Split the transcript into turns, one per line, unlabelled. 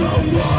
no.